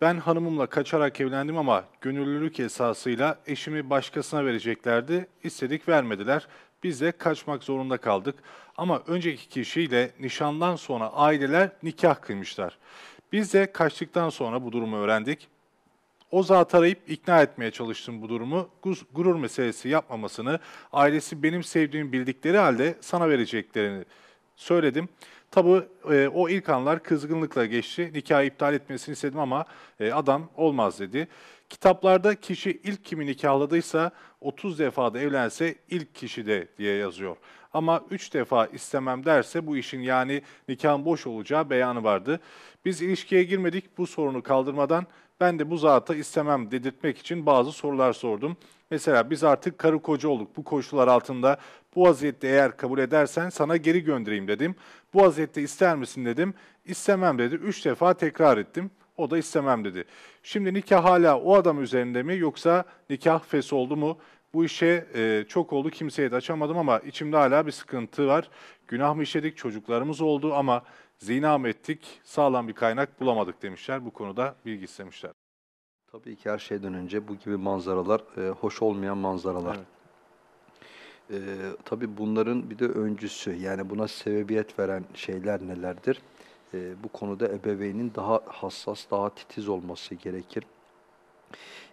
Ben hanımımla kaçarak evlendim ama gönüllülük esasıyla eşimi başkasına vereceklerdi. İstedik vermediler. Biz de kaçmak zorunda kaldık. Ama önceki kişiyle nişandan sonra aileler nikah kıymışlar. Biz de kaçtıktan sonra bu durumu öğrendik. O zat arayıp ikna etmeye çalıştım bu durumu. Gurur meselesi yapmamasını, ailesi benim sevdiğimi bildikleri halde sana vereceklerini söyledim. Tabii e, o ilk anlar kızgınlıkla geçti. Nikahı iptal etmesini istedim ama e, adam olmaz dedi. Kitaplarda kişi ilk kimi nikahladıysa 30 defada evlense ilk kişi de diye yazıyor. Ama 3 defa istemem derse bu işin yani nikahın boş olacağı beyanı vardı. Biz ilişkiye girmedik bu sorunu kaldırmadan ben de bu zata istemem dedirtmek için bazı sorular sordum. Mesela biz artık karı koca olduk bu koşullar altında. Bu vaziyette eğer kabul edersen sana geri göndereyim dedim. Bu vaziyette ister misin dedim. İstemem dedi. Üç defa tekrar ettim. O da istemem dedi. Şimdi nikah hala o adam üzerinde mi yoksa nikah fes oldu mu? Bu işe e, çok oldu kimseye de açamadım ama içimde hala bir sıkıntı var. Günah mı işledik çocuklarımız oldu ama zina mı ettik sağlam bir kaynak bulamadık demişler. Bu konuda bilgi istemişler. Tabii ki her şeyden önce bu gibi manzaralar e, hoş olmayan manzaralar. Evet. E, tabii bunların bir de öncüsü yani buna sebebiyet veren şeyler nelerdir? E, bu konuda ebeveynin daha hassas, daha titiz olması gerekir.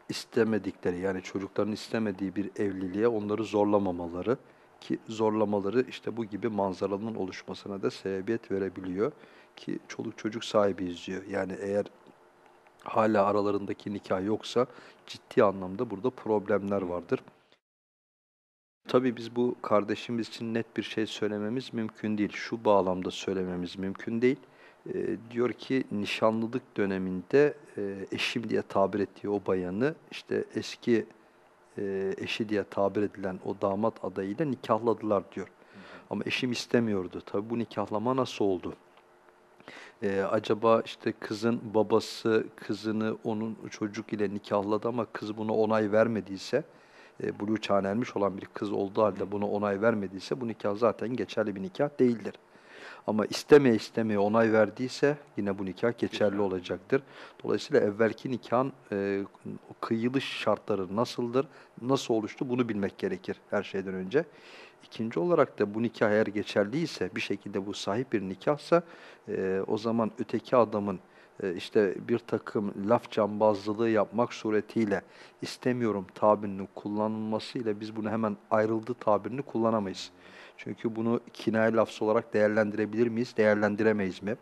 İstemedikleri yani çocukların istemediği bir evliliğe onları zorlamamaları ki zorlamaları işte bu gibi manzaraların oluşmasına da sebebiyet verebiliyor ki çoluk çocuk sahibiyiz diyor. Yani eğer hala aralarındaki nikah yoksa ciddi anlamda burada problemler vardır. Tabii biz bu kardeşimiz için net bir şey söylememiz mümkün değil. Şu bağlamda söylememiz mümkün değil. Ee, diyor ki nişanlılık döneminde e, eşim diye tabir ettiği o bayanı işte eski e, eşi diye tabir edilen o damat adayıyla nikahladılar diyor. Ama eşim istemiyordu. Tabii bu nikahlama nasıl oldu? Ee, acaba işte kızın babası kızını onun çocuk ile nikahladı ama kız buna onay vermediyse, e, buluğ çağına ermiş olan bir kız olduğu halde buna onay vermediyse bu nikah zaten geçerli bir nikah değildir. Ama istemeye istemeye onay verdiyse yine bu nikah geçerli olacaktır. Dolayısıyla evvelki nikahın e, kıyılış şartları nasıldır, nasıl oluştu bunu bilmek gerekir her şeyden önce. İkinci olarak da bu nikah eğer geçerliyse, bir şekilde bu sahip bir nikahsa e, o zaman öteki adamın e, işte bir takım laf cambazlılığı yapmak suretiyle istemiyorum tabirinin kullanılmasıyla biz bunu hemen ayrıldı tabirini kullanamayız. Çünkü bunu kinaye lafzı olarak değerlendirebilir miyiz, değerlendiremeyiz mi?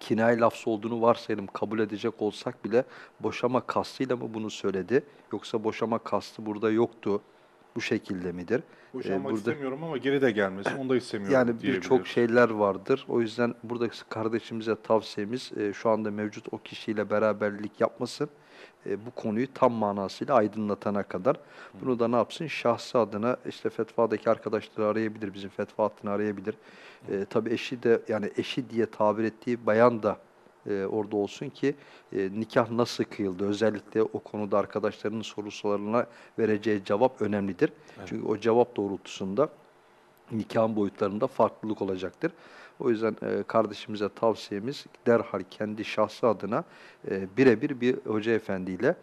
Kinaye lafzı olduğunu varsayalım kabul edecek olsak bile boşama kastıyla mı bunu söyledi? Yoksa boşama kastı burada yoktu bu şekilde midir? Boşanmak Ee, burada- istemiyorum ama geri de gelmesin onu da istemiyorum Yani birçok şeyler vardır. O yüzden buradaki kardeşimize tavsiyemiz e, şu anda mevcut o kişiyle beraberlik yapmasın. E, bu konuyu tam manasıyla aydınlatana kadar. Bunu da ne yapsın? Şahsı adına işte fetvadaki arkadaşları arayabilir, bizim fetva hattını arayabilir. E, tabii eşi de yani eşi diye tabir ettiği bayan da e, orada olsun ki e, nikah nasıl kıyıldı? Özellikle o konuda arkadaşlarının sorularına vereceği cevap önemlidir. Çünkü o cevap doğrultusunda nikahın boyutlarında farklılık olacaktır. O yüzden e, kardeşimize tavsiyemiz derhal kendi şahsı adına e, birebir bir hoca efendiyle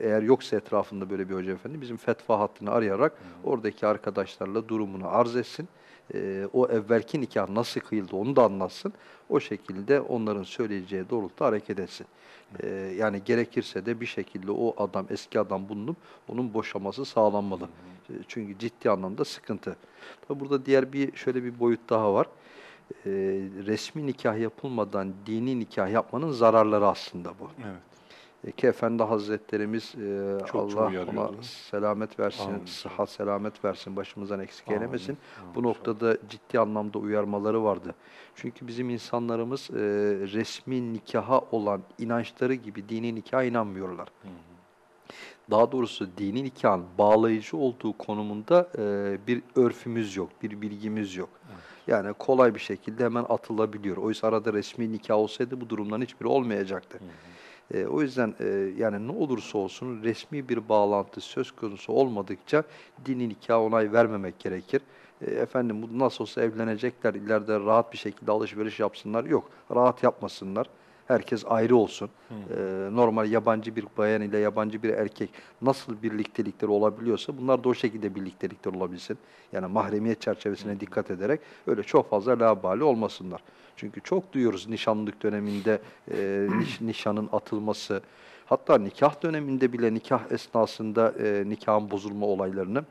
eğer yoksa etrafında böyle bir hoca efendi bizim fetva hattını arayarak oradaki arkadaşlarla durumunu arz etsin. E, o evvelki nikah nasıl kıyıldı onu da anlatsın. O şekilde onların söyleyeceği doğrultuda hareket etsin. E, yani gerekirse de bir şekilde o adam eski adam bulunup onun boşaması sağlanmalı. E, Çünkü ciddi anlamda sıkıntı. Tabi burada diğer bir şöyle bir boyut daha var. E, resmi nikah yapılmadan dini nikah yapmanın zararları aslında bu. Evet. E, ki Efendi Hazretlerimiz e, Çok çok Allah uyarıyordu. ona selamet versin, Amin. sıhhat selamet versin, başımızdan eksik Amin. eylemesin. Amin. Bu noktada ciddi anlamda uyarmaları vardı. Çünkü bizim insanlarımız e, resmi nikaha olan inançları gibi dini nikaha inanmıyorlar. Daha doğrusu dini nikahın bağlayıcı olduğu konumunda e, bir örfümüz yok, bir bilgimiz yok. Yani kolay bir şekilde hemen atılabiliyor. Oysa arada resmi nikah olsaydı bu durumdan hiçbiri olmayacaktı. E, o yüzden e, yani ne olursa olsun resmi bir bağlantı söz konusu olmadıkça dini nikah onay vermemek gerekir. E, efendim bu nasıl olsa evlenecekler, ileride rahat bir şekilde alışveriş yapsınlar. Yok, rahat yapmasınlar. Herkes ayrı olsun. Ee, normal yabancı bir bayan ile yabancı bir erkek nasıl birliktelikleri olabiliyorsa bunlar da o şekilde birliktelikler olabilsin. Yani mahremiyet çerçevesine dikkat ederek öyle çok fazla labali olmasınlar. Çünkü çok duyuyoruz nişanlık döneminde e, niş- nişanın atılması, hatta nikah döneminde bile nikah esnasında e, nikahın bozulma olaylarını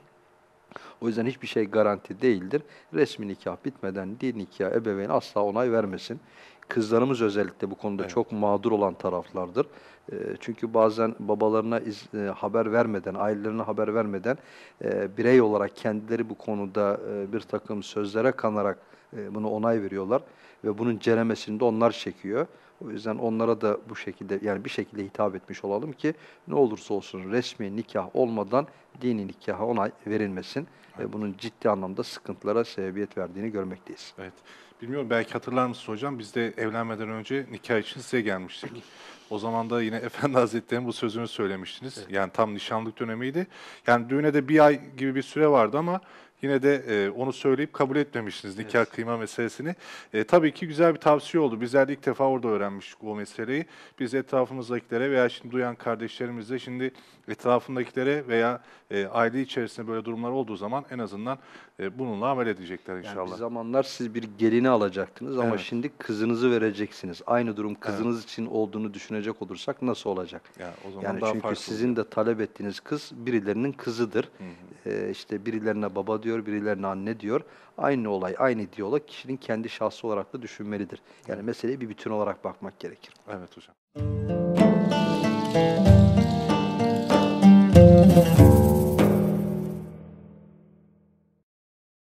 o yüzden hiçbir şey garanti değildir. Resmi nikah bitmeden din nikah ebeveyn asla onay vermesin. Kızlarımız özellikle bu konuda Evet. çok mağdur olan taraflardır. E, çünkü bazen babalarına iz- e, haber vermeden, ailelerine haber vermeden e, birey olarak kendileri bu konuda e, bir takım sözlere kanarak e, bunu onay veriyorlar ve bunun ceremesini de onlar çekiyor. O yüzden onlara da bu şekilde yani bir şekilde hitap etmiş olalım ki ne olursa olsun resmi nikah olmadan dini nikaha onay verilmesin ve bunun ciddi anlamda sıkıntılara sebebiyet verdiğini görmekteyiz. Evet. Bilmiyorum belki hatırlar mısınız hocam? Biz de evlenmeden önce nikah için size gelmiştik. O zaman da yine Efendi Hazretleri'nin bu sözünü söylemiştiniz. Yani tam nişanlık dönemiydi. Yani düğüne de bir ay gibi bir süre vardı ama yine de e, onu söyleyip kabul etmemiştiniz nikah kıyma meselesini. E, tabii ki güzel bir tavsiye oldu. Bizler de ilk defa orada öğrenmiştik o meseleyi. Biz etrafımızdakilere veya şimdi duyan kardeşlerimizle şimdi etrafındakilere veya e, aile içerisinde böyle durumlar olduğu zaman en azından e, bununla amel edecekler Yani inşallah. bir zamanlar siz bir gelini alacaktınız ama Evet. şimdi kızınızı vereceksiniz. Aynı durum kızınız için olduğunu düşünecek olursak nasıl olacak? Yani o zaman Yani daha çünkü sizin de talep ettiğiniz kız birilerinin kızıdır. Ee, işte birilerine baba diyor, birilerine anne diyor. Aynı olay, aynı diyalog kişinin kendi şahsı olarak da düşünmelidir. Yani meseleye bir bütün olarak bakmak gerekir. Evet hocam.